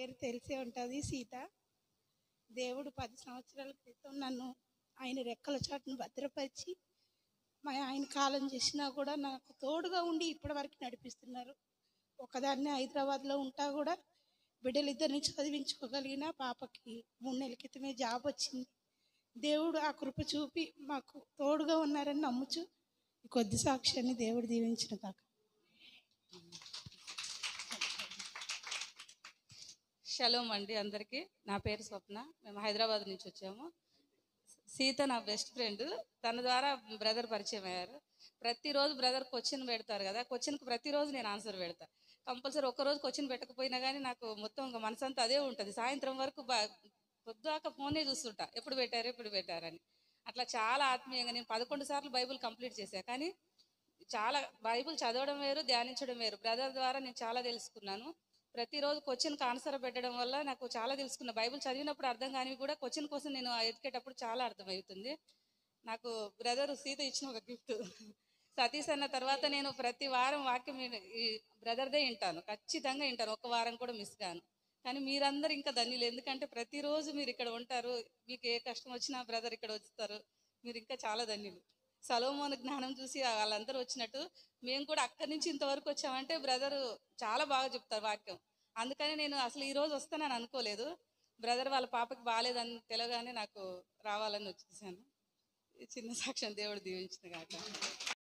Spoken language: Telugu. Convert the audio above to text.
పేరు తెలిసే ఉంటుంది సీత. దేవుడు పది సంవత్సరాల క్రితం నన్ను ఆయన రెక్కల చాటును భద్రపరిచి మా ఆయన కాలం చేసినా కూడా నాకు తోడుగా ఉండి ఇప్పటి వరకు నడిపిస్తున్నారు. ఒకదాన్ని హైదరాబాద్లో ఉంటా కూడా బిడ్డలిద్దరిని చదివించుకోగలిగిన పాపకి మూడు నెలల క్రితమే జాబ్ వచ్చింది. దేవుడు ఆ కృప చూపి మాకు తోడుగా ఉన్నారని నమ్ముచు ఈ కొద్ది సాక్ష్యాన్ని దేవుడు దీవించిన కాక షలోం అండి అందరికీ. నా పేరు స్వప్న. మేము హైదరాబాద్ నుంచి వచ్చాము. సీత నా బెస్ట్ ఫ్రెండ్. తన ద్వారా బ్రదర్ పరిచయం అయ్యారు. ప్రతిరోజు బ్రదర్ క్వశ్చన్ పెడతారు కదా. క్వశ్చన్కి ప్రతిరోజు నేను ఆన్సర్ పెడతా. కంపల్సరీ ఒక్కరోజు క్వశ్చన్ పెట్టకపోయినా కానీ నాకు మొత్తం ఇంకా మనసంతా అదే ఉంటుంది. సాయంత్రం వరకు బా పొద్దుక ఫోనే చూస్తుంటా. ఎప్పుడు పెట్టారు ఎప్పుడు పెట్టారని. అట్లా చాలా ఆత్మీయంగా నేను పదకొండు సార్లు బైబిల్ కంప్లీట్ చేశాను కానీ చాలా బైబిల్ చదవడం వేరు ధ్యానించడం వేరు. బ్రదర్ ద్వారా నేను చాలా తెలుసుకున్నాను. ప్రతిరోజు క్వశ్చన్కి ఆన్సర్ పెట్టడం వల్ల నాకు చాలా తెలుసుకున్న. బైబిల్ చదివినప్పుడు అర్థం కానివి కూడా క్వశ్చన్ కోసం నేను ఎతికేటప్పుడు చాలా అర్థమవుతుంది. నాకు బ్రదర్ సీత ఇచ్చిన ఒక గిఫ్ట్. సతీష్ అన్న తర్వాత నేను ప్రతి వారం వాక్యం ఈ బ్రదర్దే వింటాను. ఖచ్చితంగా వింటాను. ఒక వారం కూడా మిస్ కాను. కానీ మీరందరూ ఇంకా ధన్యులు. ఎందుకంటే ప్రతిరోజు మీరు ఇక్కడ ఉంటారు. మీకు ఏ కష్టం వచ్చినా బ్రదర్ ఇక్కడ వస్తారు. మీరు ఇంకా చాలా ధన్యులు. సలోమోన్ జ్ఞానం చూసి వాళ్ళందరూ వచ్చినట్టు మేము కూడా అక్కడి నుంచి ఇంతవరకు వచ్చామంటే బ్రదర్ చాలా బాగా చెప్తారు వాక్యం. అందుకని నేను అసలు ఈ రోజు వస్తానని అనుకోలేదు. బ్రదర్ వాళ్ళ పాపకి బాగాలేదని తెలగానే నాకు రావాలని వచ్చేసాను. ఈ చిన్న సాక్ష్యం దేవుడు దీవించిన కాక